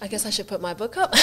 I guess I should put my book up.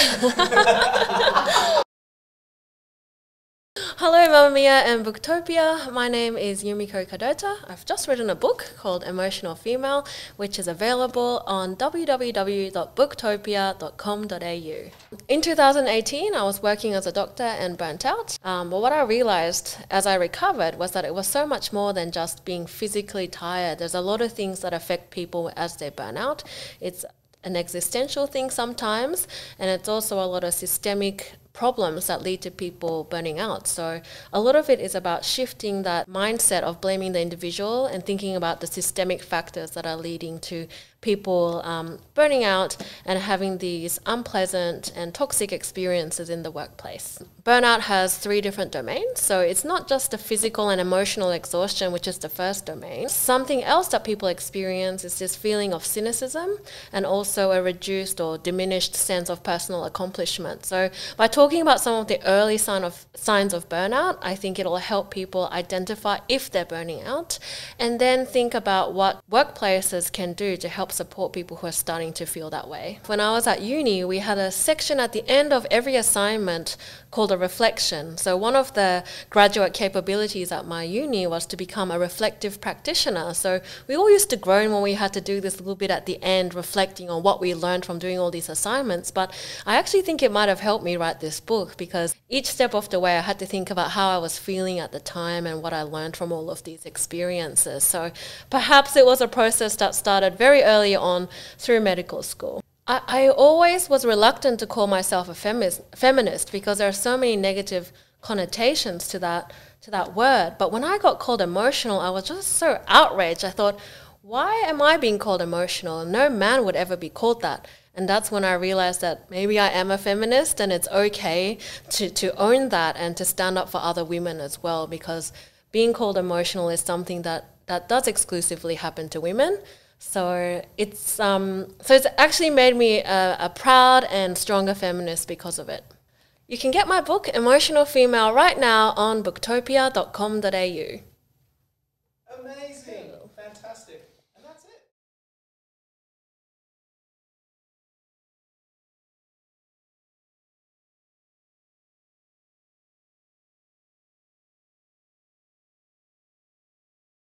Hello, Mamamia and Booktopia. My name is Yumiko Kadota. I've just written a book called Emotional Female, which is available on www.booktopia.com.au. In 2018, I was working as a doctor and burnt out. Um, but what I realized as I recovered was that it was so much more than just being physically tired. There's a lot of things that affect people as they burn out. It's an existential thing sometimes, and it's also a lot of systemic problems that lead to people burning out. So a lot of it is about shifting that mindset of blaming the individual and thinking about the systemic factors that are leading to people um, burning out and having these unpleasant and toxic experiences in the workplace. Burnout has three different domains. So it's not just the physical and emotional exhaustion, which is the first domain. Something else that people experience is this feeling of cynicism and also a reduced or diminished sense of personal accomplishment. So by talking about some of the early sign of signs of burnout, I think it'll help people identify if they're burning out and then think about what workplaces can do to help support people who are starting to feel that way. When I was at uni, we had a section at the end of every assignment called a reflection. So, one of the graduate capabilities at my uni was to become a reflective practitioner. So, we all used to groan when we had to do this little bit at the end, reflecting on what we learned from doing all these assignments. But I actually think it might have helped me write this book because each step of the way I had to think about how I was feeling at the time and what I learned from all of these experiences. So, perhaps it was a process that started very early on through medical school. I, I always was reluctant to call myself a feminist, feminist because there are so many negative connotations to that to that word. But when I got called emotional, I was just so outraged. I thought, why am I being called emotional? No man would ever be called that. And that's when I realized that maybe I am a feminist and it's okay to, to own that and to stand up for other women as well because being called emotional is something that, that does exclusively happen to women. So it's um, so it's actually made me a, a proud and stronger feminist because of it. You can get my book Emotional Female right now on booktopia.com.au. Amazing.